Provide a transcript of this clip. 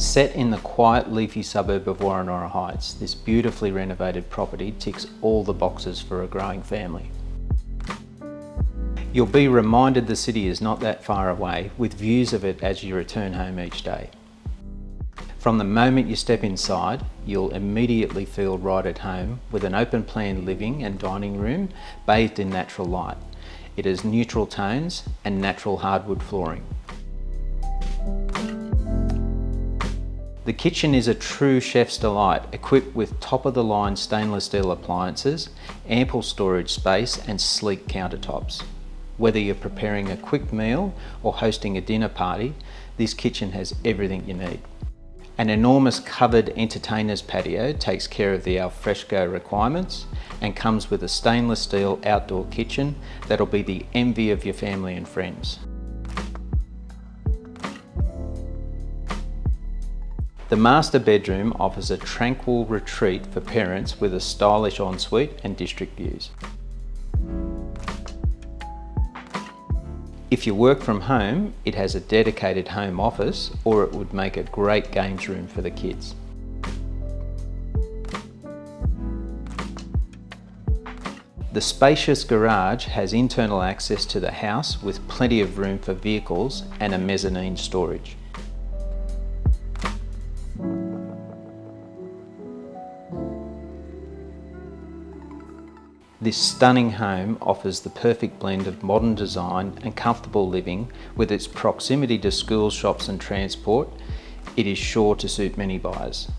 Set in the quiet leafy suburb of Woronora Heights, this beautifully renovated property ticks all the boxes for a growing family. You'll be reminded the city is not that far away with views of it as you return home each day. From the moment you step inside, you'll immediately feel right at home with an open plan living and dining room bathed in natural light. It has neutral tones and natural hardwood flooring. The kitchen is a true chef's delight, equipped with top-of-the-line stainless steel appliances, ample storage space and sleek countertops. Whether you're preparing a quick meal or hosting a dinner party, this kitchen has everything you need. An enormous covered entertainer's patio takes care of the alfresco requirements and comes with a stainless steel outdoor kitchen that'll be the envy of your family and friends. The master bedroom offers a tranquil retreat for parents with a stylish ensuite and district views. If you work from home, it has a dedicated home office or it would make a great games room for the kids. The spacious garage has internal access to the house with plenty of room for vehicles and a mezzanine storage. This stunning home offers the perfect blend of modern design and comfortable living with its proximity to schools, shops and transport. It is sure to suit many buyers.